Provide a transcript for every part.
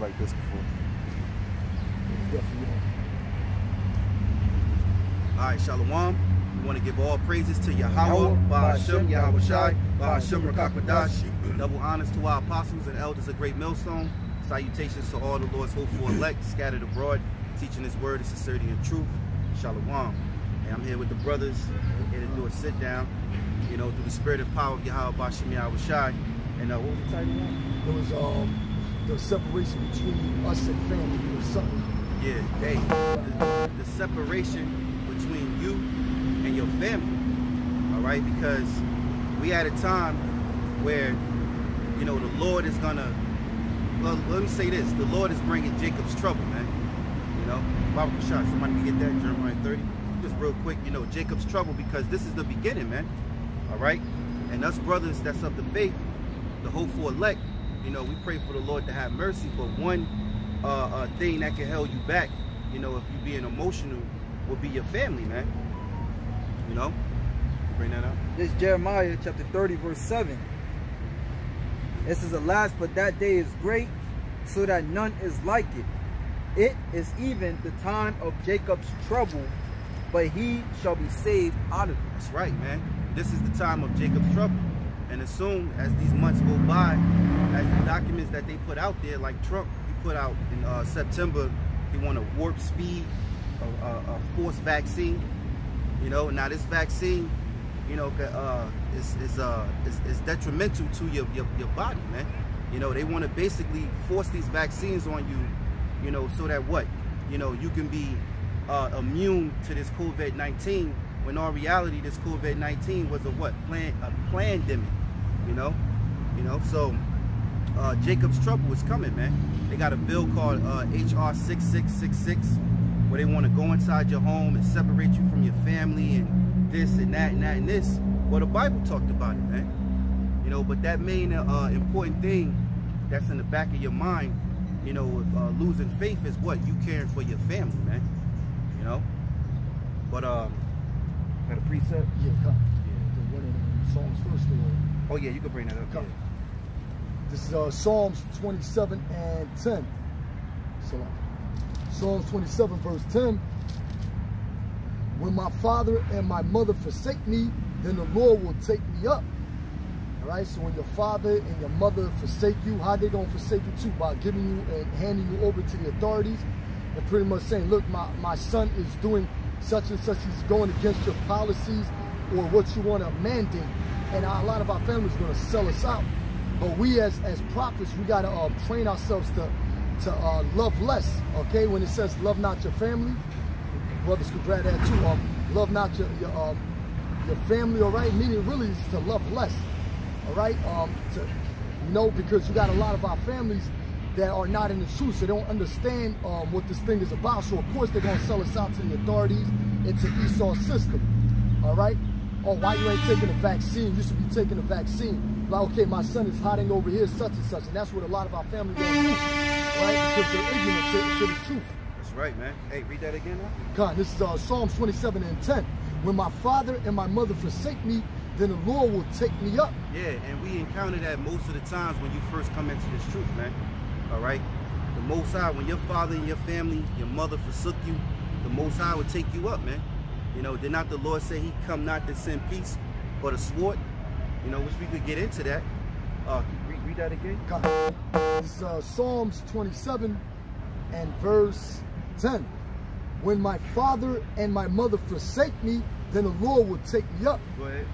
like this before. All right, Shalom. We want to give all praises to Yahawah, BaHaSham, Yahweh Shai, BaHaSham Rakakadash. Double honors to our apostles and elders of Great Millstone. Salutations to all the Lord's hopeful elect scattered abroad, teaching His word in sincerity and truth. Shalom. And I'm here with the brothers, here to do a sit down, you know, through the spirit and power of Yahawah, BaHaSham, Yahweh Shai. And uh, what was the title? It was um, the separation between us and family or something. Yeah, hey, the, the separation between you and your family. All right, because we at a time where, you know, the Lord is gonna. Well, let me say this: the Lord is bringing Jacob's trouble, man. You know, Bible shot. Somebody can get that Jeremiah 30. Just real quick, you know, Jacob's trouble because this is the beginning, man. All right, and us brothers that's of the faith, the hopeful elect. You know, we pray for the Lord to have mercy, but one uh, uh, thing that can hold you back, you know, if you being emotional, would be your family, man. You know, bring that up. This Jeremiah chapter 30, verse 7. It says, Alas, but that day is great, so that none is like it. It is even the time of Jacob's trouble, but he shall be saved out of it. That's right, man. This is the time of Jacob's trouble. And as soon as these months go by, as the documents that they put out there, like Trump, he put out in uh, September, he want a warp speed, a, a, a forced vaccine. You know, now this vaccine, you know, uh, is is uh is, is detrimental to your, your your body, man. You know, they want to basically force these vaccines on you, you know, so that what, you know, you can be uh, immune to this COVID-19 when in reality this COVID-19 was a what plan a pandemic, you know, you know. So uh, Jacob's trouble is coming, man. They got a bill called uh, HR 6666 where they want to go inside your home and separate you from your family and this and that and that and this. Well, the Bible talked about it, man. You know, but that main uh, important thing that's in the back of your mind, you know, uh, losing faith is what you caring for your family, man. You know, but um, got a preset. Yeah, come. Yeah. The one of in songs first or Oh yeah, you can bring that up. Yeah. This is uh, Psalms 27 and 10. So, Psalms 27, verse 10. When my father and my mother forsake me, then the Lord will take me up. All right, so when your father and your mother forsake you, how they gonna forsake you too? By giving you and handing you over to the authorities and pretty much saying, look, my, my son is doing such and such, he's going against your policies or what you want to mandate. And a lot of our families gonna sell us out. But we as as prophets, we gotta uh, train ourselves to to uh, love less. Okay, when it says love not your family, brothers could grab that too. Um, love not your your um, your family. All right, meaning really is to love less. All right, um, to you know because you got a lot of our families that are not in the truth, so they don't understand um, what this thing is about. So of course they're gonna sell us out to the authorities into Esau's system. All right. Oh, why you ain't taking a vaccine? You should be taking a vaccine. Like, okay, my son is hiding over here, such and such, and that's what a lot of our family don't do, right? Because they're ignorant to, to the truth. That's right, man. Hey, read that again now. God, this is uh, Psalms 27 and 10. When my father and my mother forsake me, then the Lord will take me up. Yeah, and we encounter that most of the times when you first come into this truth, man. All right? The Most High, when your father and your family, your mother forsook you, the Most High will take you up, man. You know, did not the Lord say he come not to send peace, but a sword? You know, which we could get into that. Uh, read, read that again. Is uh, Psalms 27 and verse 10. When my father and my mother forsake me, then the Lord will take me up. Go ahead.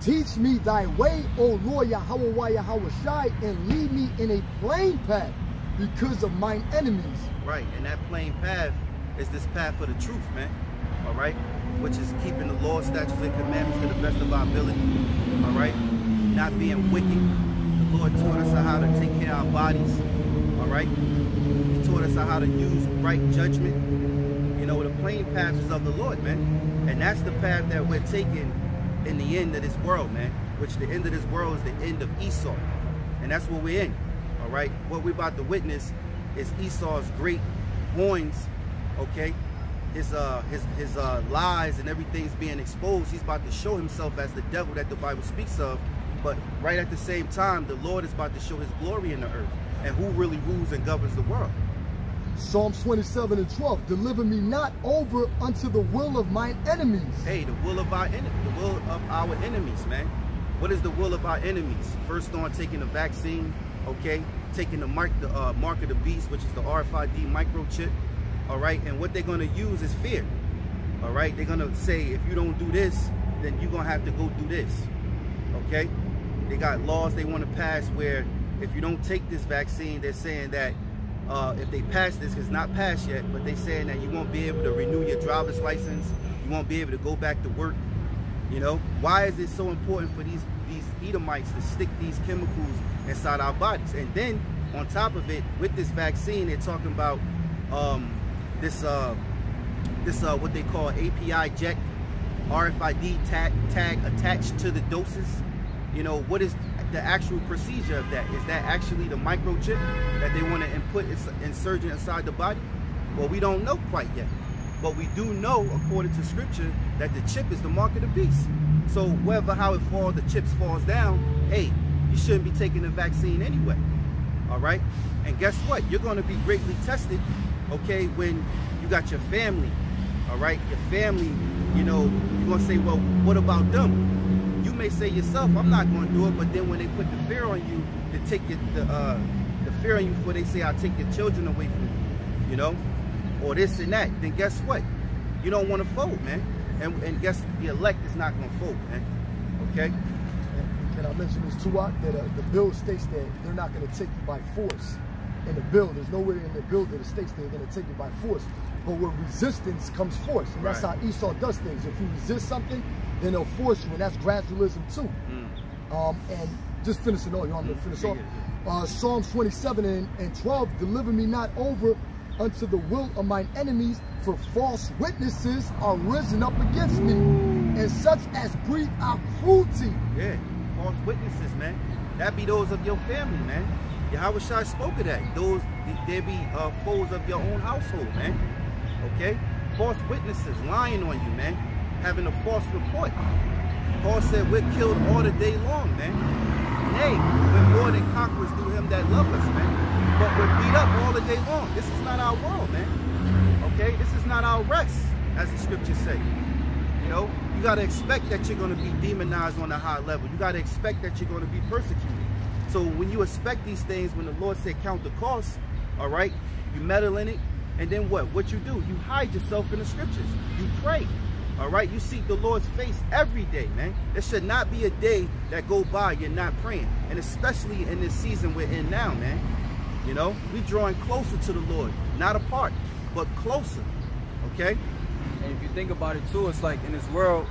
Teach me thy way, O Lord Yahawah Yahweh Shai, and lead me in a plain path because of mine enemies. Right, and that plain path is this path of the truth, man. All right, which is keeping the law, statutes, and commandments to the best of our ability. All right, not being wicked. The Lord taught us how to take care of our bodies. All right, He taught us how to use right judgment. You know, the plain is of the Lord, man, and that's the path that we're taking in the end of this world, man. Which the end of this world is the end of Esau, and that's what we're in. All right, what we're about to witness is Esau's great horns. Okay, his uh his his uh lies and everything's being exposed. He's about to show himself as the devil that the Bible speaks of, But right at the same time, the Lord is about to show his glory in the earth and who really rules and governs the world. Psalms 27 and 12, deliver me not over unto the will of mine enemies. Hey, the will of our enemy, the will of our enemies, man. What is the will of our enemies? First on taking the vaccine, okay, taking the mark, the uh, mark of the beast, which is the RFID microchip, all right. And what they're gonna use is fear, all right. They're gonna say if you don't do this, then you're gonna have to go do this, okay. They got laws they want to pass where if you don't take this vaccine, they're saying that uh, if they pass this, it's not passed yet, but they're saying that you won't be able to renew your driver's license, you won't be able to go back to work. You know, why is it so important for these these Edomites to stick these chemicals inside our bodies? And then on top of it, with this vaccine, they're talking about um, this uh, this uh, what they call API jet RFID tag, tag attached to the doses. You know, what is the actual procedure of that? Is that actually the microchip that they want to input insert inside the body? Well, we don't know quite yet. But we do know, according to scripture, that the chip is the mark of the beast. So whether how it falls, the chips falls down, hey, you shouldn't be taking the vaccine anyway. All right? And guess what? You're going to be greatly tested, okay, when you got your family, all right? Your family, you know, you're going to say, well, what about them? You may say yourself, I'm not going to do it, but then when they put the fear on you to take it, the, uh, the fear on you before they say, I'll take your children away from you, you know? or this and that, then guess what? You don't want to fold, man. And, and guess the elect is not going to fold, man. Okay? And can I mention this too, That uh, the bill states that they're not going to take you by force. In the bill, there's nowhere in the bill that it states they're going to take you by force. But where resistance comes force. And that's right. how Esau does things. If you resist something, then they'll force you. And that's gradualism too. Mm. Um, and just finishing on, you want me to finish off? Uh, Psalms 27 and, and 12, deliver me not over unto the will of mine enemies, for false witnesses are risen up against me, and such as breathe out cruelty. Yeah, false witnesses, man. That be those of your family, man. Yahawashi spoke of that. Those, there be uh, foes of your own household, man. Okay? False witnesses lying on you, man. Having a false report. Paul said we're killed all the day long, man. Nay, we're more than conquerors through him that love us, man but we're beat up all the day long. This is not our world, man. Okay? This is not our rest, as the scriptures say. You know, you got to expect that you're going to be demonized on a high level. You got to expect that you're going to be persecuted. So when you expect these things, when the Lord said count the cost, all right, you meddle in it, and then what? What you do? You hide yourself in the scriptures. You pray. All right, you seek the Lord's face every day, man. There should not be a day that go by you're not praying, and especially in this season we're in now, man. You know, we drawing closer to the Lord, not apart, but closer. Okay? And if you think about it too, it's like in this world,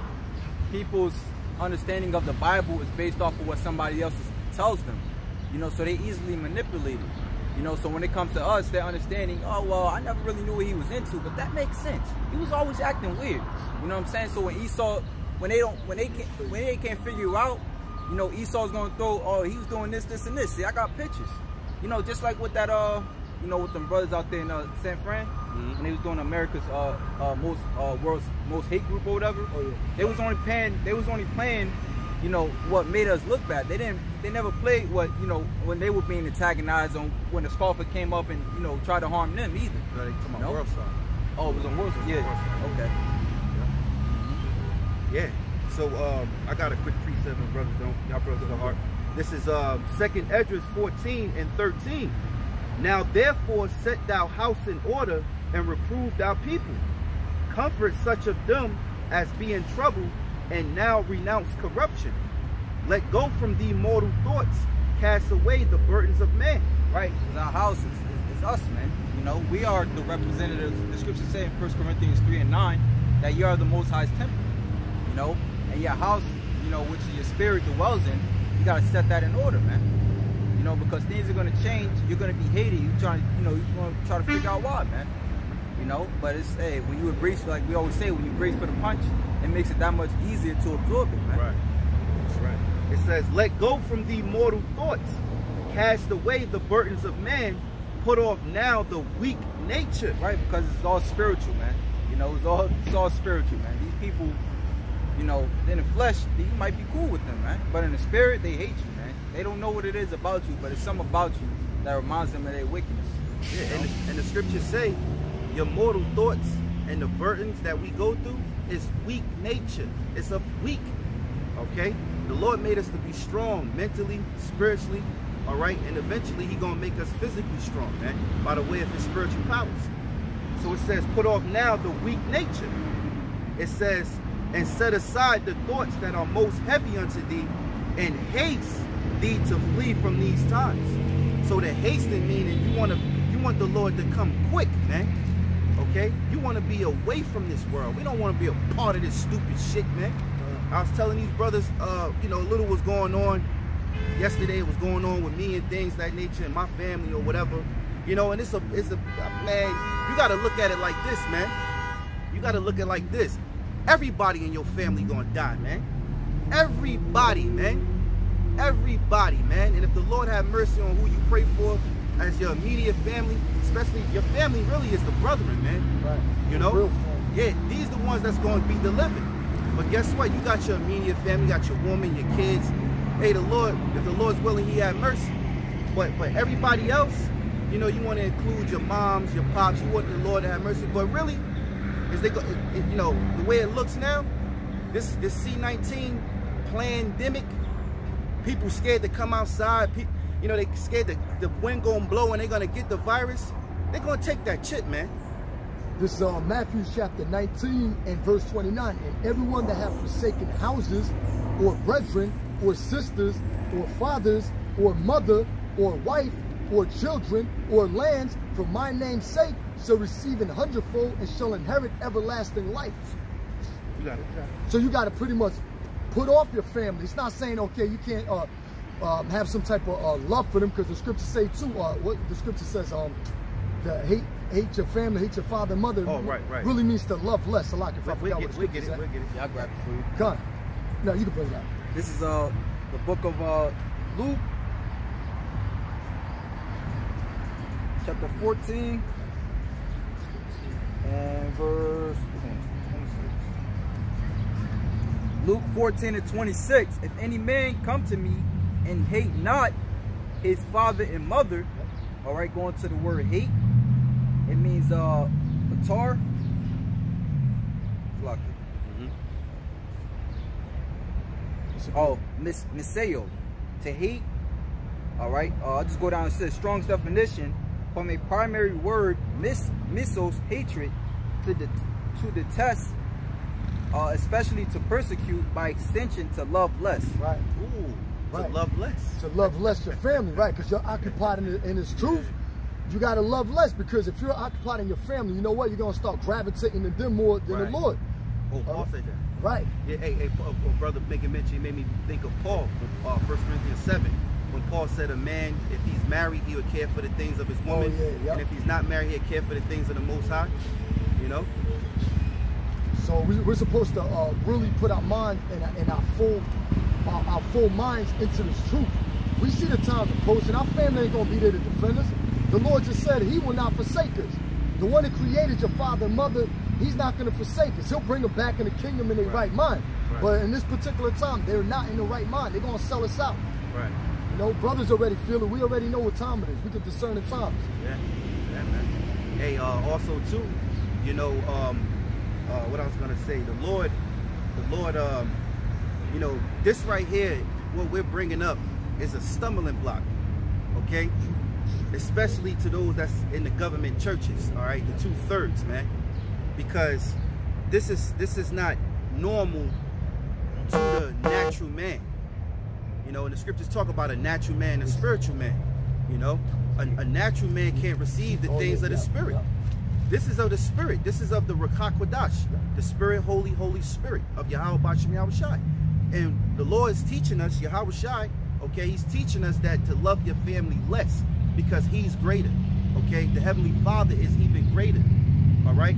people's understanding of the Bible is based off of what somebody else tells them. You know, so they easily manipulated. You know, so when it comes to us, they're understanding, oh, well, I never really knew what he was into, but that makes sense. He was always acting weird. You know what I'm saying? So when Esau, when they don't, when they can't, when they can't figure you out, you know, Esau's gonna throw, oh, he was doing this, this, and this. See, I got pictures you know, just like with that, uh, you know, with them brothers out there in uh, San Fran, mm-hmm. when they was doing America's uh, uh, most uh, world's most hate group or whatever. Oh, yeah. They was only playing. They was only playing, you know, what made us look bad. They didn't. They never played what you know when they were being antagonized on when the scoffer came up and you know tried to harm them either. No, they talking about World Star. Oh, it was on World Star. Yeah. World okay. Yeah. yeah. So um, I got a quick precept, brothers don't y'all brothers of heart. This is uh, 2nd Esdras 14 and 13. Now therefore set thou house in order and reprove thou people. Comfort such of them as be in trouble and now renounce corruption. Let go from the mortal thoughts. Cast away the burdens of men. Right? Because our house is, is, is, us, man. You know, we are the representatives. The scripture say in 1 Corinthians 3 and 9 that you are the Most High's temple. You know, and your house, you know, which your spirit dwells in, you gotta set that in order, man. You know, because things are gonna change. You're gonna be hated. You trying, to, you know, you gonna try to figure out why, man. You know, but it's hey, when you embrace, like we always say, when you brace for the punch, it makes it that much easier to absorb it, man. Right. It says, "Let go from the mortal thoughts, cast away the burdens of man, put off now the weak nature." Right, because it's all spiritual, man. You know, it's all it's all spiritual, man. These people you know, in the flesh, you might be cool with them, man. But in the spirit, they hate you, man. They don't know what it is about you, but it's something about you that reminds them of their wickedness. Yeah, and, the, and the scriptures say your mortal thoughts and the burdens that we go through is weak nature. It's a weak. Okay? The Lord made us to be strong mentally, spiritually, all right? And eventually he gonna make us physically strong, man, by the way of his spiritual powers. So it says, put off now the weak nature. It says, and set aside the thoughts that are most heavy unto thee, and haste thee to flee from these times. So the hasten meaning you want to you want the Lord to come quick, man. Okay? You want to be away from this world. We don't want to be a part of this stupid shit, man. I was telling these brothers, uh, you know, a little was going on yesterday. It was going on with me and things that nature and my family or whatever. You know, and it's a, it's a, man, you got to look at it like this, man. You got to look at it like this. Everybody in your family gonna die, man. Everybody, man. Everybody, man. And if the Lord have mercy on who you pray for as your immediate family, especially your family really is the brethren, man. Right. You know? Yeah, these are the ones that's going to be delivered. But guess what? You got your immediate family, you got your woman, your kids. Hey, the Lord, if the Lord's willing, he had mercy. But but everybody else, you know, you want to include your moms, your pops, you want the Lord to have mercy. But really, is they go, you know, the way it looks now, this this C19 pandemic, people scared to come outside. People, you know, they scared the, the wind gonna blow and they're gonna get the virus. They're gonna take that shit, man. This is uh, Matthew chapter 19 and verse 29. And everyone that hath forsaken houses, or brethren, or sisters, or fathers, or mother, or wife, or children, or lands, for my name's sake, shall receive an hundredfold and shall inherit everlasting life. You got it. So you got to pretty much put off your family. It's not saying, okay, you can't uh, um, have some type of uh, love for them because the scripture say too, uh, what the scripture says, um, the hate hate your family, hate your father and mother. Oh, right, right. Really means to love less. A lot. If I We forgot get, what we get it. We said. get it. Yeah, I'll grab it for you. Come on. No, you can bring it out. This is uh the book of uh Luke, chapter 14, and verse 26. Luke 14 and 26. If any man come to me and hate not his father and mother, all right, going to the word hate, it means uh tar. Lock it. Mhm. Oh, mis miseo, to hate. All right. Uh, I'll just go down and say Strong's definition from a primary word, mis misos, hatred, to the to detest, uh, especially to persecute, by extension to love less. Right. Ooh, Right. to love less. To love less your family, right? Because you're occupied in, in this truth. You got to love less because if you're occupied in your family, you know what? You're going to start gravitating to them more than Right. the Lord. Oh, Paul Uh, said that. Right. Yeah, hey, hey, brother, making mention, he made me think of Paul, uh, 1 Corinthians 7, when Paul said a man, if he's married, he would care for the things of his woman, Oh, yeah, and if he's not married, he'd care for the things of the Most High, you know? So we, we're supposed to uh, really put our mind and, our- and our full our, our full minds into this truth. We see the times approaching. Our family ain't gonna be there to defend us. The Lord just said He will not forsake us. The one that created your father and mother, He's not gonna forsake us. He'll bring them back in the kingdom in their right, Right. mind. Right. But in this particular time, they're not in the right mind. They're gonna sell us out. Right. You know, brothers already feel it. We already know what time it is. We can discern the times. Yeah, yeah, man. Hey, uh, also too, you know, um, uh, what I was gonna say, the Lord, the Lord, um, you know, this right here, what we're bringing up, is a stumbling block. Okay, especially to those that's in the government churches. All right, the two thirds, man, because this is this is not normal to the natural man. You know, and the scriptures talk about a natural man a spiritual man. You know, a, a natural man can't receive the things of the spirit. This is of the spirit. This is of the Rawchaa Qadash, the spirit, holy, holy spirit of Yahweh Shai. And the Lord is teaching us, Yahawashi, okay, he's teaching us that to love your family less because he's greater. Okay, the Heavenly Father is even greater. All right?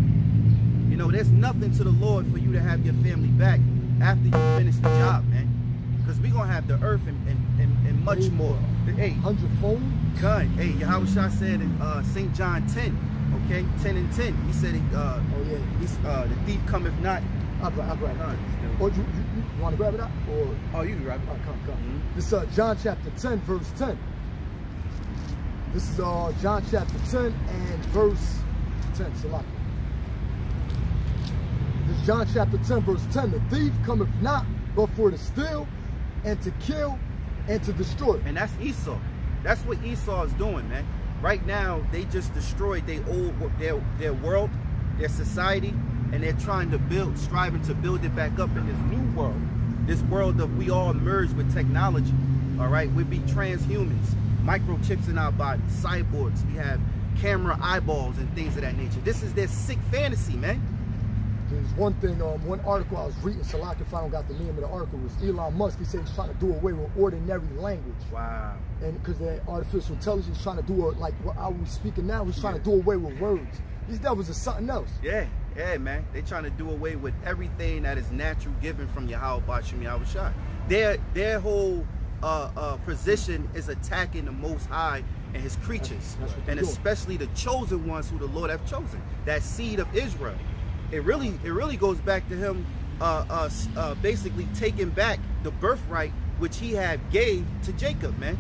You know, there's nothing to the Lord for you to have your family back after you finish the job, man. Because we're going to have the earth and, and, and, and much more. Hey, Hundredfold. God, hey, Yahawashi said in uh, St. John 10, okay, 10 and 10, he said, uh, Oh yeah. he's, uh, the thief cometh not I'll grab, I'll grab it. Or you, you, you want to grab it out? Or Oh, you can grab it. right, come, come. Mhm. This uh, John chapter 10, verse 10. This is uh, John chapter 10 and verse 10. Salah. This is John chapter 10, verse 10. The thief cometh not but for to steal and to kill and to destroy. And that's Esau. That's what Esau is doing, man. Right now, they just destroyed their old their their world, their society, and they're trying to build, striving to build it back up in this new world. This world that we all merge with technology. All right, we be transhumans, microchips in our bodies, cyborgs. We have camera eyeballs and things of that nature. This is their sick fantasy, man. There's one thing, um, one article I was reading, if I don't got the name of the article, was Elon Musk. He said he's trying to do away with ordinary language. Wow. and because the artificial intelligence is trying to do it like what how we speaking now, he's trying to do away with words. These devils are something else. Yeah, yeah, man. They trying to do away with everything that is natural given from Yahawah BaHaSham Yahweh Shai. Their their whole uh, uh, position is attacking the Most High and His creatures, that's they're and doing. especially the chosen ones who the Lord have chosen, that seed of Israel. It really it really goes back to Him, uh, uh, uh, basically taking back the birthright which He had gave to Jacob, man.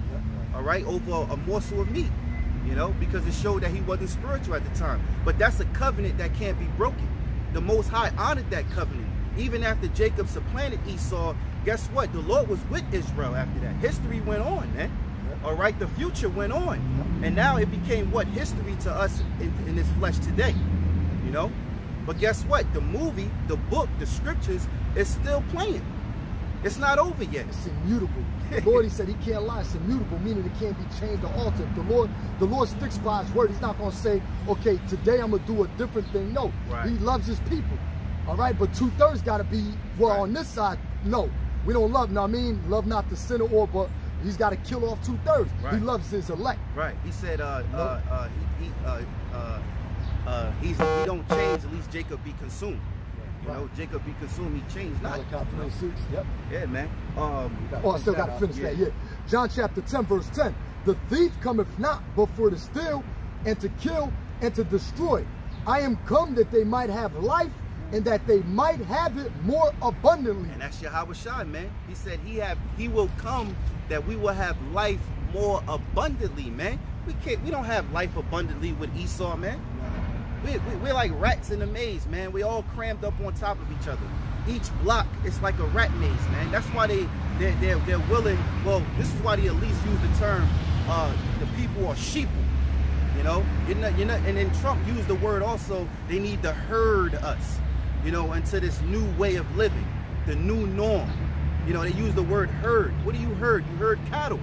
All right, over a morsel of meat you know, because it showed that he wasn't spiritual at the time. But that's a covenant that can't be broken. The Most High honored that covenant. Even after Jacob supplanted Esau, guess what? The Lord was with Israel after that. History went on, man. All right, the future went on. And now it became what? History to us in, in this flesh today, you know? But guess what? The movie, the book, the scriptures is still playing. It's not over yet. It's immutable. The Lord, he said he can't lie. It's immutable, meaning it can't be changed or altered. The Lord, the Lord sticks by his word. He's not gonna say, okay, today I'm gonna do a different thing. No. Right. He loves his people. All right, but two-thirds gotta be well Right. on this side, no. We don't love, what I mean? Love not the sinner or but he's gotta kill off two-thirds. He loves his elect. Right. He said, uh, uh, uh, he, he, uh, uh, uh, he's, he don't change, at least Jacob be consumed. You Right. know, Jacob be consumed, he changed not. Malachi 3:6. Yep. Yeah, man. Um, Oh, I still got to finish that. Yeah. John chapter 10, verse 10. The thief cometh not but for to steal and to kill and to destroy. I am come that they might have life and that they might have it more abundantly. and that's Yahawashi, man. He said he have he will come that we will have life more abundantly, man. We can't we don't have life abundantly with Esau, man. We, we, we're like rats in a maze, man. We all crammed up on top of each other. Each block is like a rat maze, man. That's why they they're, they're, they're willing. Well, this is why the elites use the term uh, the people are sheep. You know, you're not, you're not, and then Trump used the word also. They need to herd us, you know, into this new way of living, the new norm. You know, they use the word herd. What do you herd? You herd cattle.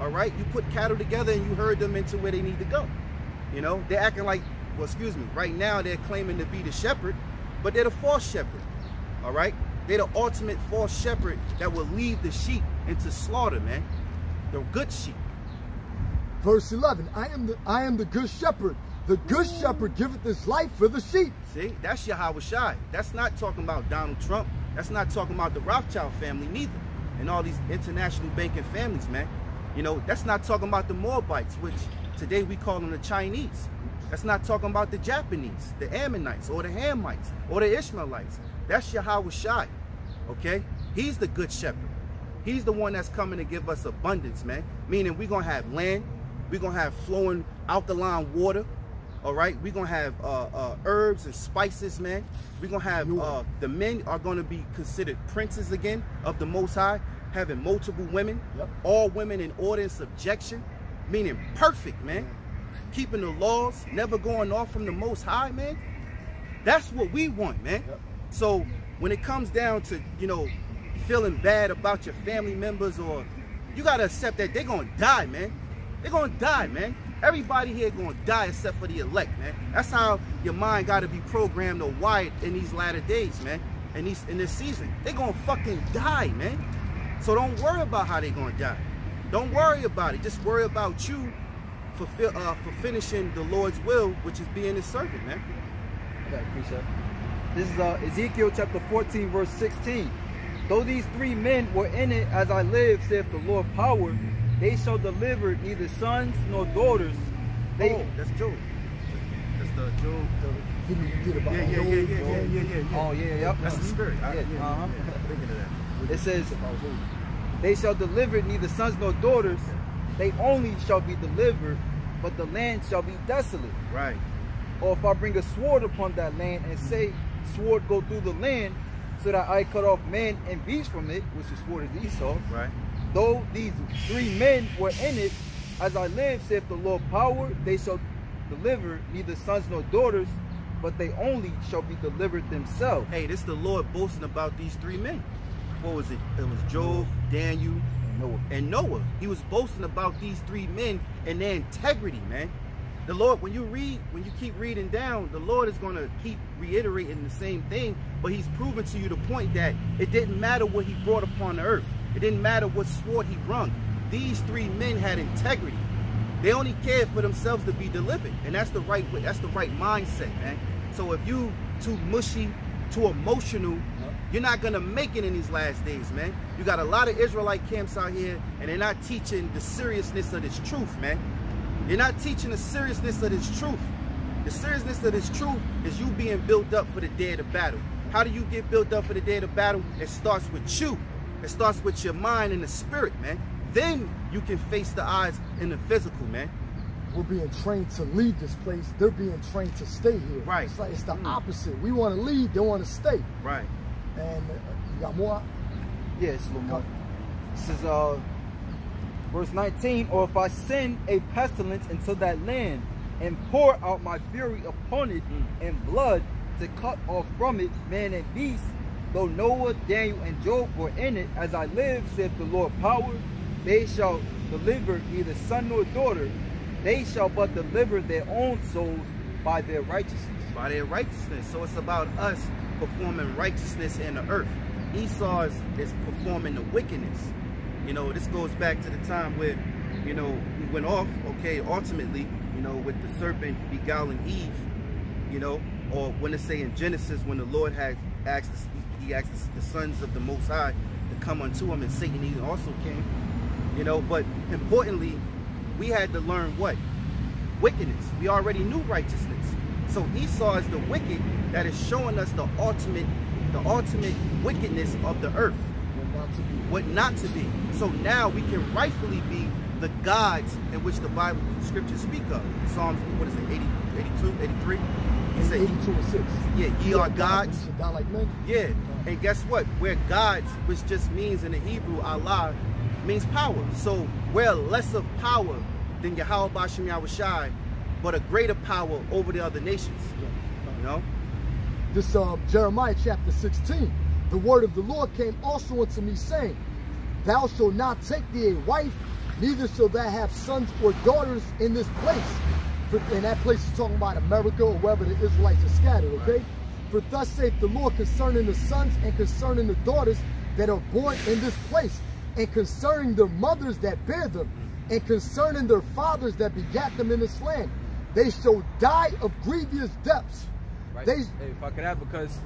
All right, you put cattle together and you herd them into where they need to go. You know, they're acting like, well, excuse me, right now they're claiming to be the shepherd, but they're the false shepherd. All right, they're the ultimate false shepherd that will lead the sheep into slaughter, man. The good sheep. Verse 11. I am the I am the good shepherd. The good shepherd giveth his life for the sheep. See, that's Yahawashi. That's not talking about Donald Trump. That's not talking about the Rothschild family neither. And all these international banking families, man. You know, that's not talking about the Moabites, which today we call them the Chinese. That's not talking about the Japanese, the Ammonites, or the Hamites, or the Ishmaelites. That's Yahawashi. Okay? He's the good shepherd. He's the one that's coming to give us abundance, man. Meaning we're gonna have land, we're gonna have flowing alkaline water, all right? We're gonna have uh, uh, herbs and spices, man. We're gonna have uh, the men are gonna be considered princes again of the Most High, having multiple women, Yep. all women in order and subjection, meaning perfect, man. Keeping the laws, never going off from the Most High, man. That's what we want, man. Yep. So when it comes down to, you know, feeling bad about your family members or you gotta accept that they're gonna die, man. They're gonna die, man. Everybody here gonna die except for the elect, man. That's how your mind gotta be programmed or wired in these latter days, man. In these in this season. They're gonna fucking die, man. So don't worry about how they're gonna die. Don't worry about it. Just worry about you for, uh, for finishing the Lord's will, which is being his servant, man. Okay, precept. This is uh, Ezekiel chapter 14, verse 16. Though these three men were in it as I live, saith the Lord power, they shall deliver neither sons nor daughters. They oh, that's Job. That's the Job, the video we did about Yeah, yeah, Job, yeah, yeah, yeah, yeah, yeah. Oh yeah, yep. That's the spirit. I- Yeah, yeah, uh-huh. yeah. Thinking of that. It says, They shall deliver neither sons nor daughters, they only shall be delivered, but the land shall be desolate. Right. Or if I bring a sword upon that land and say, Sword go through the land, so that I cut off man and beast from it, which is sword is Esau, Right. Though these three men were in it, as I live, saith the Lord power, they shall deliver neither sons nor daughters, but they only shall be delivered themselves. Hey, this the Lord boasting about these three men. What was it? It was Job, Daniel, and Noah. and Noah. He was boasting about these three men and their integrity, man. The Lord, when you read, when you keep reading down, the Lord is going to keep reiterating the same thing, but he's proven to you the point that it didn't matter what he brought upon the earth. It didn't matter what sword he brung. These three men had integrity. They only cared for themselves to be delivered. And that's the right way, that's the right mindset, man. So if you too mushy, too emotional, you're not gonna make it in these last days, man. You got a lot of Israelite camps out here, and they're not teaching the seriousness of this truth, man. You're not teaching the seriousness of this truth. The seriousness of this truth is you being built up for the day of the battle. How do you get built up for the day of the battle? It starts with you. It starts with your mind and the spirit, man. Then you can face the odds in the physical, man. We're being trained to leave this place. They're being trained to stay here. Right. It's like it's the opposite. We want to leave. They want to stay. Right. And uh, you got more. Yeah, it's a little more. This is uh, verse 19. Or if I send a pestilence into that land and pour out my fury upon it in blood to cut off from it man and beast, though Noah, Daniel, and Job were in it, as I live, saith the Lord power, they shall deliver neither son nor daughter. They shall but deliver their own souls by their righteousness. by their righteousness. So it's about us performing righteousness in the earth. Esau is, is performing the wickedness. You know, this goes back to the time where, you know, we went off, okay, ultimately, you know, with the serpent beguiling Eve, you know, or when it say in Genesis, when the Lord had asked, he asked the sons of the Most High to come unto him, and Satan even also came, you know, but importantly, we had to learn what? Wickedness. We already knew righteousness. So Esau is the wicked that is showing us the ultimate, the ultimate wickedness of the earth, What not to be. what not to be. So now we can rightfully be the gods in which the Bible, the scriptures speak of. Psalms, what is it, 80, 82, 83? He It's said, 82 and 6. yeah, ye are gods. You die like men. Yeah, and guess what? We're gods, which just means in the Hebrew, Allah means power. So we're less of power than Yahawah BaHaSham Yahawashi, but a greater power over the other nations. You know? This uh, Jeremiah chapter 16. The word of the Lord came also unto me, saying, Thou shalt not take thee a wife, neither shall thou have sons or daughters in this place. For, and that place is talking about America or wherever the Israelites are scattered, okay? For thus saith the Lord concerning the sons and concerning the daughters that are born in this place, and concerning their mothers that bear them, mm-hmm. and concerning their fathers that begat them in this land. They shall die of grievous deaths. Right? They, Hey, if I could add, because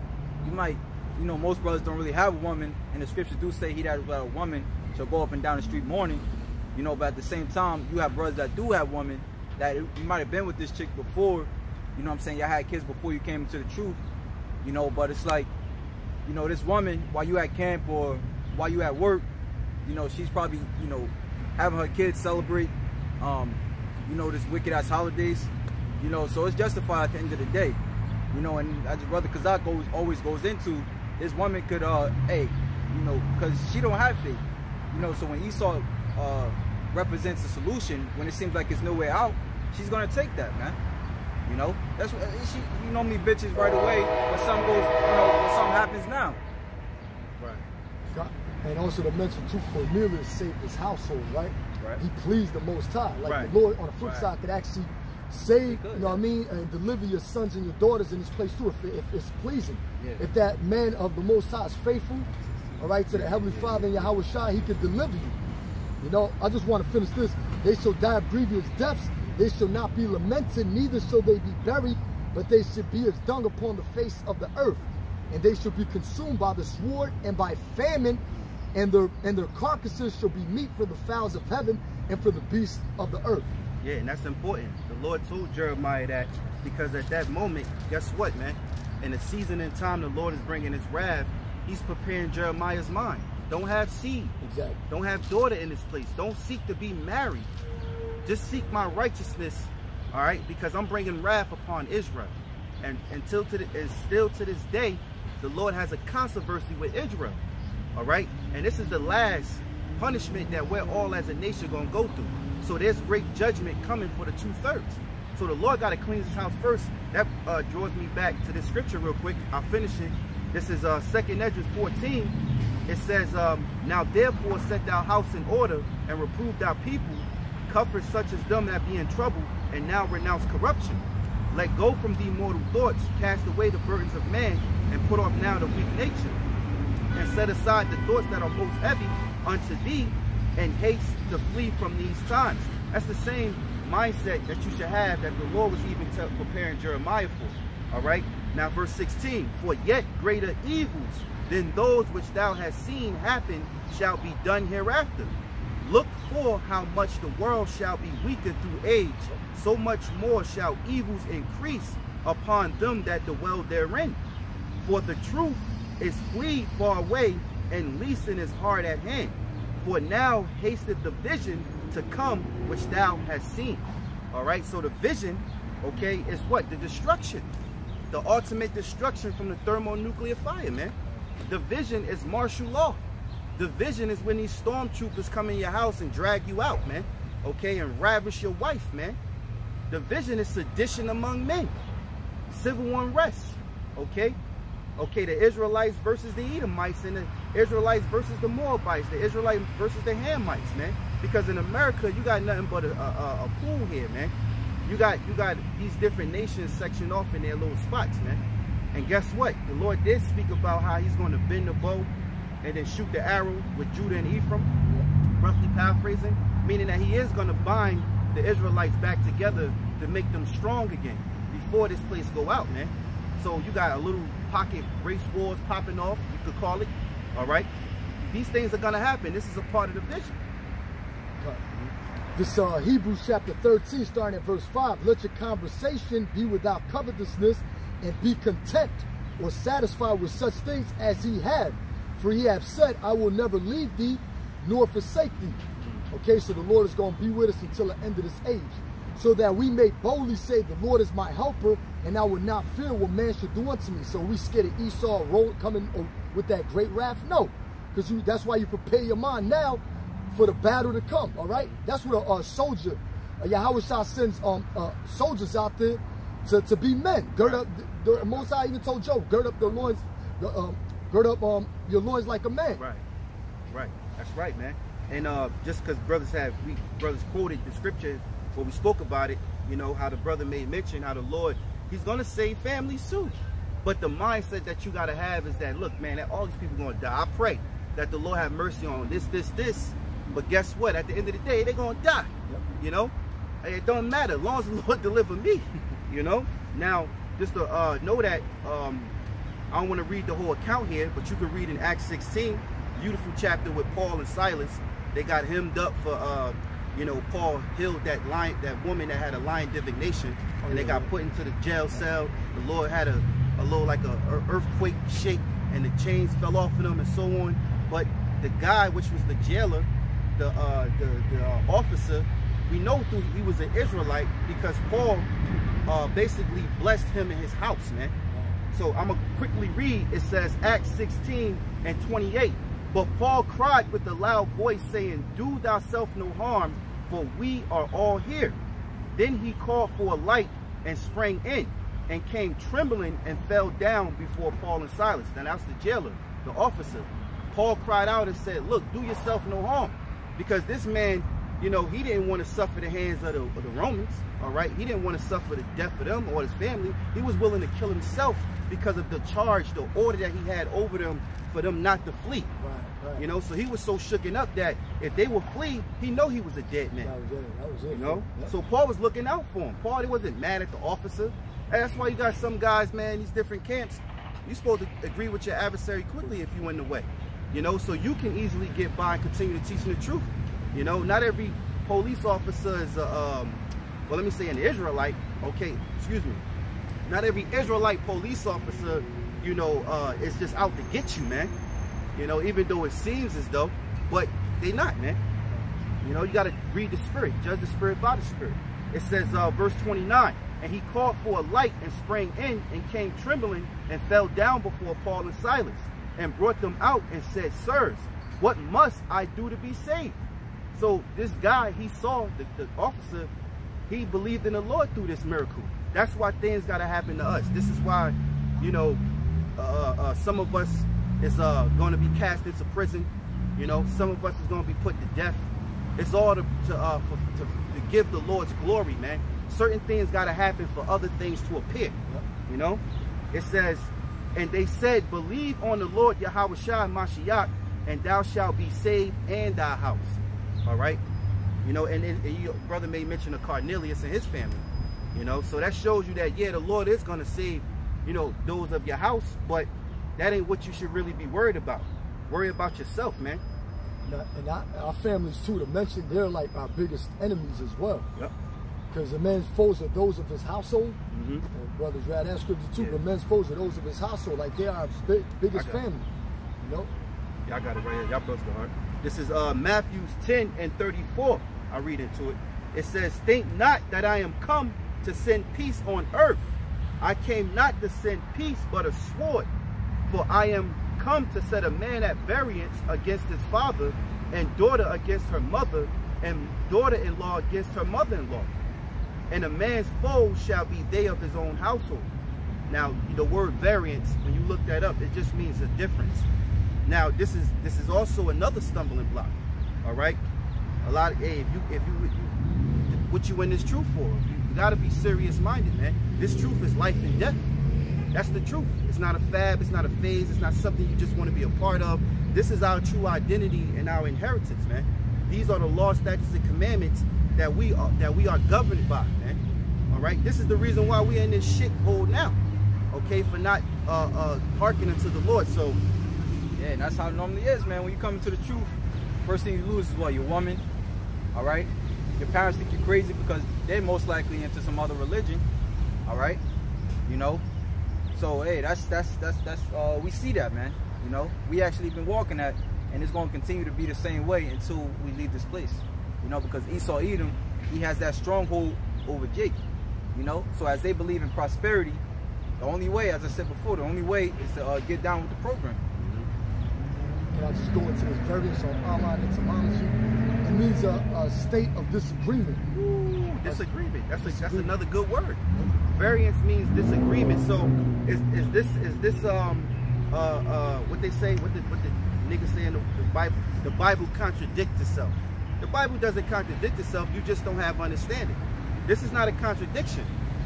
you might, you know, most brothers don't really have a woman, and the scriptures do say he that without a woman shall go up and down the street mourning. You know, but at the same time, you have brothers that do have women that you might have been with this chick before. You know what I'm saying? Y'all had kids before you came into the truth. You know, but it's like, you know, this woman, while you at camp or while you at work, you know, she's probably, you know, having her kids celebrate, um, you know, this wicked ass holidays. You know, so it's justified at the end of the day. You know, and as your brother Kazak goes always goes into, this woman could, uh, hey, you know, because she don't have faith. You know, so when Esau uh, represents a solution, when it seems like it's no way out, she's gonna take that, man. You know, that's what uh, she. You know me, bitches right away when something goes, you know, when something happens now. Right. God- And also to mention too, Cornelius saved his household, right? Right. He pleased the Most High. Like Right. the Lord, on the flip Right. side, could actually save, could, you know what I mean, and deliver your sons and your daughters in this place too, if, if it's pleasing. Yeah. If that man of the Most High is faithful, all right, to the Heavenly Father and Yahawashi, he could deliver you. You know, I just want to finish this. They shall die of grievous deaths. They shall not be lamented, neither shall they be buried, but they should be as dung upon the face of the earth. And they shall be consumed by the sword and by famine, and their and their carcasses shall be meat for the fowls of heaven and for the beasts of the earth. Yeah, and that's important. The Lord told Jeremiah that because at that moment, guess what, man? In the season and time the Lord is bringing his wrath, he's preparing Jeremiah's mind. Don't have seed. Exactly. Don't have daughter in this place. Don't seek to be married. Just seek my righteousness, all right? Because I'm bringing wrath upon Israel. And until to the, and still to this day, the Lord has a controversy with Israel, all right? And this is the last punishment that we're all as a nation going to go through. So there's great judgment coming for the two-thirds. So the Lord got to cleanse his house first. That uh, draws me back to the scripture real quick. I'll finish it. This is uh, 2nd Esdras 14. It says, um, Now therefore set thou house in order and reprove thy people, comfort such as them that be in trouble, and now renounce corruption. Let go from thee mortal thoughts, cast away the burdens of man, and put off now the weak nature. And set aside the thoughts that are most heavy unto thee, and haste to flee from these times. That's the same mindset that you should have that the Lord was even preparing Jeremiah for. All right. Now, verse 16, for yet greater evils than those which thou hast seen happen shall be done hereafter. Look for how much the world shall be weakened through age, so much more shall evils increase upon them that dwell therein. For the truth is flee far away, and leasing is hard at hand. For now hasteth the vision to come which thou hast seen. All right, so the vision, okay, is what? The destruction. The ultimate destruction from the thermonuclear fire, man. The vision is martial law. The vision is when these stormtroopers come in your house and drag you out, man. Okay, and ravish your wife, man. The vision is sedition among men. Civil unrest, okay? Okay, the Israelites versus the Edomites and the Israelites versus the Moabites, the Israelites versus the Hamites, man. Because in America, you got nothing but a, a, a pool here, man. You got you got these different nations sectioned off in their little spots, man. And guess what? The Lord did speak about how he's going to bend the bow and then shoot the arrow with Judah and Ephraim, roughly paraphrasing, meaning that he is going to bind the Israelites back together to make them strong again before this place go out, man. So you got a little pocket race wars popping off, you could call it, all right? These things are going to happen. This is a part of the vision. This uh, Hebrews chapter 13, starting at verse 5. Let your conversation be without covetousness, and be content or satisfied with such things as he had. For he hath said, I will never leave thee nor forsake thee. Okay, so the Lord is going to be with us until the end of this age. So that we may boldly say, the Lord is my helper, and I will not fear what man should do unto me. So we scared of Esau roll, coming with that great wrath? No, because you that's why you prepare your mind now for the battle to come, all right? That's what a, a soldier, uh, Yahawashi sends um, uh, soldiers out there to, to be men. Gird up, the, the Most High even told Job, gird up the loins, the, um, gird up um, your loins like a man. Right, right. That's right, man. And uh, just because brothers have, we brothers quoted the scripture where we spoke about it, you know, how the brother made mention, how the Lord, he's going to save families soon. But the mindset that you got to have is that, look, man, that all these people going to die. I pray that the Lord have mercy on this, this, this. But guess what? At the end of the day, they're going to die. Yep. You know? It don't matter. As long as the Lord deliver me. you know? Now, just to uh, know that, um, I don't want to read the whole account here, but you can read in Acts 16, beautiful chapter with Paul and Silas. They got hemmed up for, uh, you know, Paul healed that lion, that woman that had a lion divination, oh, and they got put into the jail cell. The Lord had a, a little like a, a earthquake shake, and the chains fell off of them and so on. But the guy, which was the jailer, the uh, the, the uh, officer, we know through he was an Israelite because Paul uh, basically blessed him in his house, man. So I'm gonna quickly read. It says Acts 16 and 28. But Paul cried with a loud voice, saying, Do thyself no harm, for we are all here. Then he called for a light and sprang in, and came trembling and fell down before Paul and Silas. Now that's the jailer, the officer. Paul cried out and said, Look, do yourself no harm. Because this man, you know, he didn't want to suffer the hands of the, of the Romans, all right? He didn't want to suffer the death of them or his family. He was willing to kill himself because of the charge, the order that he had over them for them not to flee. Right, right. You know, so he was so shooken up that if they would flee, he know he was a dead man. That was it. That was it. You know? Yep. So Paul was looking out for him. Paul he wasn't mad at the officer. And that's why you got some guys, man, these different camps. You're supposed to agree with your adversary quickly if you in the way. You know, so you can easily get by and continue to teaching the truth. You know, not every police officer is a, um, well, let me say an Israelite, okay, excuse me, not every Israelite police officer, you know, uh, is just out to get you, man. You know, even though it seems as though, but they not, man. You know, you got to read the spirit, judge the spirit by the spirit. It says, uh, verse 29, and he called for a light and sprang in and came trembling and fell down before Paul and Silas and brought them out and said, Sirs, what must I do to be saved? So this guy, he saw the, the officer, he believed in the Lord through this miracle. That's why things got to happen to us. This is why, you know, uh, uh, some of us is uh, going to be cast into prison. You know, some of us is going to be put to death. It's all to, to, uh, for, to, to give the Lord's glory, man. Certain things got to happen for other things to appear. You know, it says, and they said, believe on the Lord Yahweh Mashiach, and thou shalt be saved and thy house. All right. You know, and, and, and your brother may mention of Cornelius and his family. You know, so that shows you that, yeah, the Lord is going to save, you know, those of your house, but that ain't what you should really be worried about. Worry about yourself, man. And our, our families, too, to mention, they're like our biggest enemies as well. Yep. Because the man's foes are those of his household. Mm-hmm. And brothers read that scripture too. Yeah. The men's foes are those of his household. Like they are our big, biggest family. You know? Y'all got it right here. Y'all bless the heart. This is uh, Matthew 10 and 34. I read into it. It says, Think not that I am come to send peace on earth. I came not to send peace, but a sword. For I am come to set a man at variance against his father, and daughter against her mother, and daughter-in-law against her mother-in-law. And a man's foe shall be they of his own household. Now, the word variance, when you look that up, it just means a difference. Now, this is this is also another stumbling block. All right, a lot of hey, if you if you, you what you in this truth for, you, got to be serious minded, man. This truth is life and death. That's the truth. It's not a fab. It's not a phase. It's not something you just want to be a part of. This is our true identity and our inheritance, man. These are the law, statutes, and commandments that we are that we are governed by, man. All right. This is the reason why we're in this shit hole now. Okay, for not uh, uh, hearkening to the Lord. So Yeah, and that's how it normally is, man. When you come into the truth, first thing you lose is what? Your woman, all right? Your parents think you're crazy because they're most likely into some other religion, all right? You know? So, hey, that's, that's, that's, that's, uh, we see that, man. You know? We actually been walking that, and it's to continue to be the same way until we leave this place. You know, because Esau Edom, he has that stronghold over Jacob. You know? So as they believe in prosperity, the only way, as I said before, the only way is to uh, get down with the program. Can I just go into this variance on online etymology? It means a, a state of disagreement. Ooh, disagreement. That's a, that's another good word. Variance means disagreement. So is is this is this um uh uh what they say what the what the niggas say in the, the Bible the Bible contradicts itself. The Bible doesn't contradict itself. You just don't have understanding. This is not a contradiction.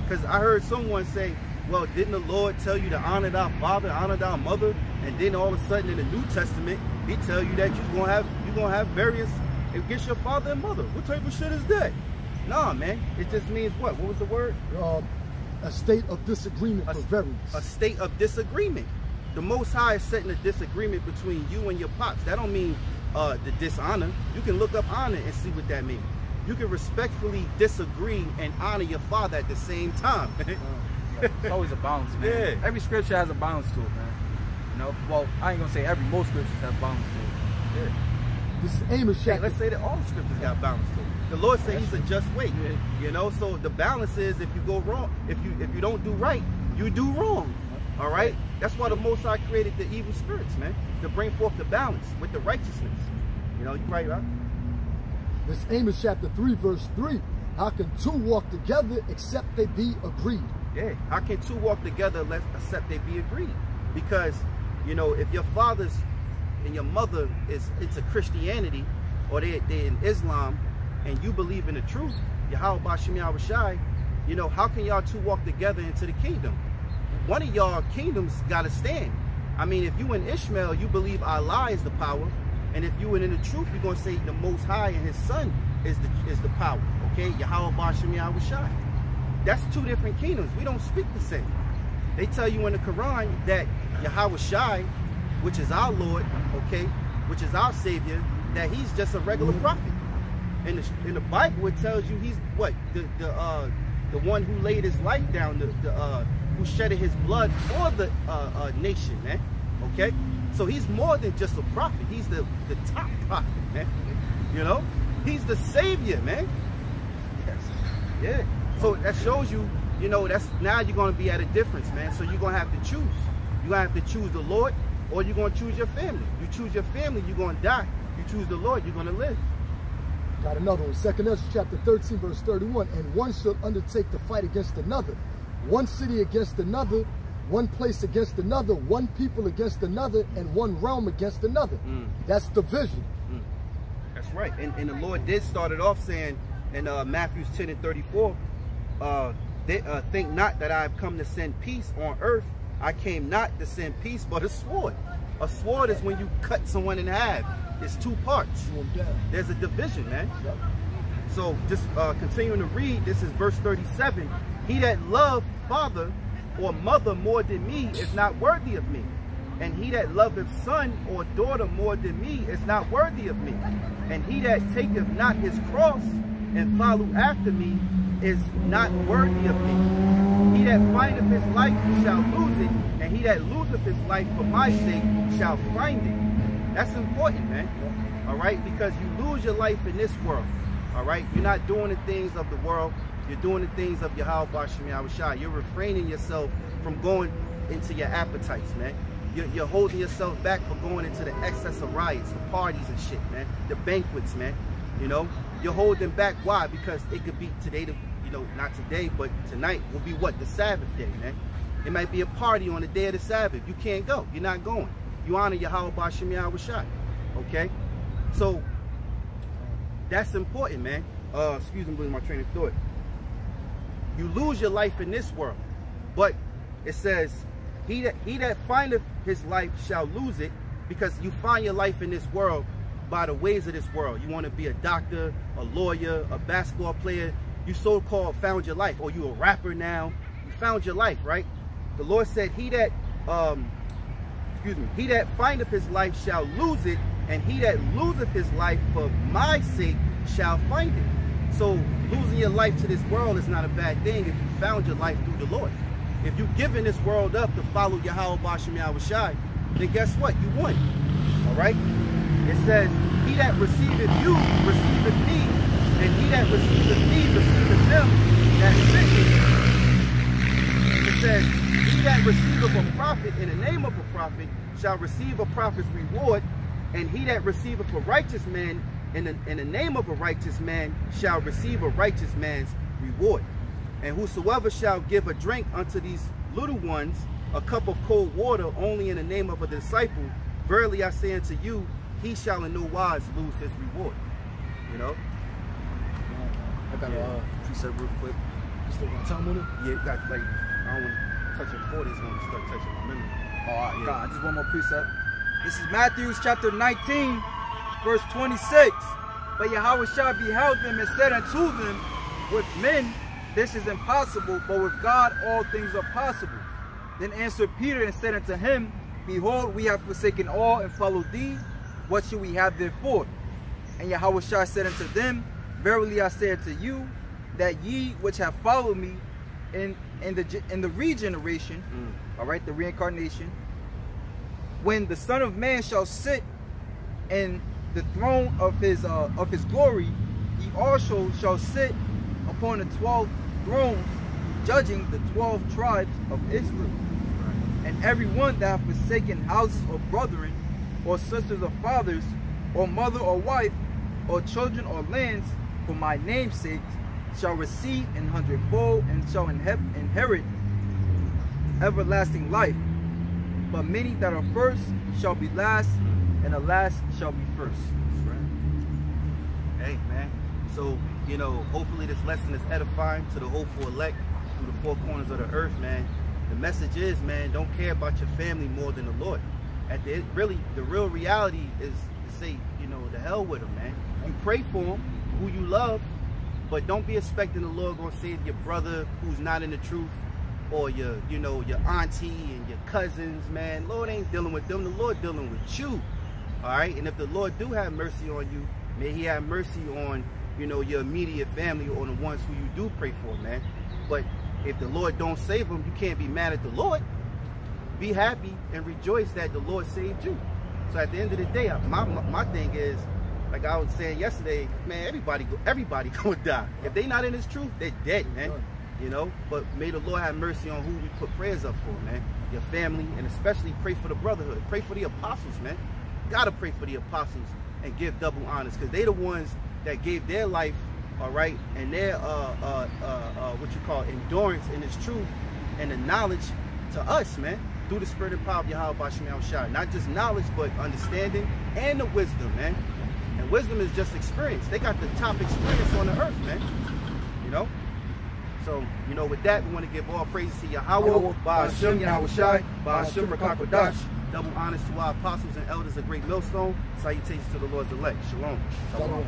Because I heard someone say, well, didn't the Lord tell you to honor thy father, honor thy mother? And then all of a sudden in the New Testament, he tell you that you're gonna have you're gonna have variance against your father and mother. What type of shit is that? Nah, man. It just means what? What was the word? Um, a state of disagreement A- for variance. A state of disagreement. The Most High is setting a disagreement between you and your pops. That don't mean uh, the dishonor. You can look up honor and see what that means. You can respectfully disagree and honor your father at the same time. It's always a balance, man. Yeah. Every scripture has a balance to it, man. You know, well, I ain't gonna say every. Most scriptures have balance to it. yeah. This is Amos Hey, let's say that all the scriptures got balance to it. The Lord said He's a just weight. Yeah. You know, so the balance is if you go wrong, if you if you don't do right, you do wrong. All right. That's why the Most High created the evil spirits, man, to bring forth the balance with the righteousness. You know, you right, right? This is Amos chapter 3, verse 3. How can two walk together except they be agreed? Yeah. How can two walk together unless except they be agreed? Because, you know, if your father's and your mother is into Christianity or they they're in Islam and you believe in the truth, Yahawah BaHaSham Yahawashi, you know, how can y'all two walk together into the kingdom? One of y'all kingdoms gotta stand. I mean, if you in Ishmael, you believe Allah is the power, and if you in the truth, you're gonna say the Most High and His Son is the is the power. Okay, Yahawah BaHaSham Yahawashi. That's two different kingdoms. We don't speak the same. They tell you in the Quran that Yahawashi, which is our Lord, okay, which is our Savior, that he's just a regular prophet. in the in the Bible it tells you he's what the the uh the one who laid his life down, the, the uh who shedded his blood for the uh, uh nation, man. Okay, so he's more than just a prophet. He's the the top prophet, man. You know, he's the savior, man. Yes. Yeah. So that shows you, you know, that's now you're gonna be at a difference, man. So you're gonna have to choose. You're gonna have to choose the Lord, or you're gonna choose your family. You choose your family, you're gonna die. You choose the Lord, you're gonna live. Got another one. Second Esdras chapter 13, verse 31. And one shall undertake to fight against another, one city against another, one place against another, one people against another, and one realm against another. Mm. That's division. Mm. That's right. And, and the Lord did start it off saying in uh, Matthew 10 and 34, uh, they, uh, think not that I have come to send peace on earth. I came not to send peace, but a sword. A sword is when you cut someone in half. It's two parts. There's a division, man. Yep. So just uh, continuing to read, this is verse 37. He that loved father or mother more than me is not worthy of me. And he that loveth son or daughter more than me is not worthy of me. And he that taketh not his cross and follow after me is not worthy of me. He that findeth his life shall lose it, and he that loseth his life for my sake shall find it. That's important, man. All right? Because you lose your life in this world. All right? You're not doing the things of the world. You're doing the things of Yahweh Shem You're refraining yourself from going into your appetites, man. You're, you're, holding yourself back from going into the excess of riots, the parties and shit, man. The banquets, man. You know, you're holding back. Why? Because it could be today, the, you know, not today, but tonight will be what? The Sabbath day, man. It might be a party on the day of the Sabbath. You can't go. You're not going. You honor Yahawah BaHaSham Yahweh Okay? So, that's important, man. Uh, excuse me, losing my train of thought. You lose your life in this world. But it says, he that, he that findeth his life shall lose it because you find your life in this world by the ways of this world. You want to be a doctor, a lawyer, a basketball player. You so-called found your life, or you a rapper now. You found your life, right? The Lord said, he that, um, excuse me, he that findeth his life shall lose it, and he that loseth his life for my sake shall find it. So losing your life to this world is not a bad thing if you found your life through the Lord. If you've given this world up to follow Yahawah BaHaSham Yahweh then guess what? You won. All right? It says, He that receiveth you receiveth me, and he that receiveth me receiveth them that sent me. It says, He that receiveth a prophet in the name of a prophet shall receive a prophet's reward, and he that receiveth a righteous man in the, in the name of a righteous man shall receive a righteous man's reward. And whosoever shall give a drink unto these little ones a cup of cold water only in the name of a disciple, verily I say unto you, he shall in no wise lose his reward. You know? I got yeah. a uh, precept real quick. You still got time on it? Yeah, got like, I don't want to touch it 40, it's going to start touching my memory. Oh, yeah. God, just one more precept. This is Matthew's chapter 19, verse 26. But Yahawashi beheld them and said unto them, With men this is impossible, but with God all things are possible. Then answered Peter and said unto him, Behold, we have forsaken all and followed thee. What shall we have therefore? And Yahweh said unto them, Verily I say unto you, that ye which have followed me in, in, the, in the regeneration, mm. all right, the reincarnation, when the Son of Man shall sit in the throne of his uh, of his glory, he also shall sit upon the twelve thrones, judging the twelve tribes of Israel. And every one that hath forsaken houses or brethren, or sisters or fathers, or mother or wife, or children or lands, for my name's sake, shall receive an hundredfold and shall inherit everlasting life. But many that are first shall be last, and the last shall be first. Hey, man. So, you know, hopefully this lesson is edifying to the hopeful elect through the four corners of the earth, man. The message is, man, don't care about your family more than the Lord at the really the real reality is to say, you know, the hell with them, man. You pray for them, who you love, but don't be expecting the Lord gonna save your brother who's not in the truth, or your, you know, your auntie and your cousins, man. Lord ain't dealing with them. The Lord dealing with you. All right. And if the Lord do have mercy on you, may He have mercy on, you know, your immediate family or the ones who you do pray for, man. But if the Lord don't save them, you can't be mad at the Lord. Be happy and rejoice that the Lord saved you. So at the end of the day, my, my, my thing is, like I was saying yesterday, man, everybody everybody gonna die. If they not in this truth, they're dead, man. You know, but may the Lord have mercy on who we put prayers up for, man. Your family, and especially pray for the brotherhood. Pray for the apostles, man. Gotta pray for the apostles and give double honors, because they the ones that gave their life, all right, and their uh, uh, uh, uh, what you call endurance in this truth and the knowledge to us, man, through the spirit and power of Yahweh Bashim Shai. Not just knowledge, but understanding and the wisdom, man. And wisdom is just experience. They got the top experience on the earth, man. You know? So, you know, with that, we want to give all praise to Yahawah, BaHaSham, Yahweh Shai, BaHaSham, Rakakwadash. Double honors to our apostles and elders of GreatMillStone. Salutations to the Lord's elect. Shalom. Shalom.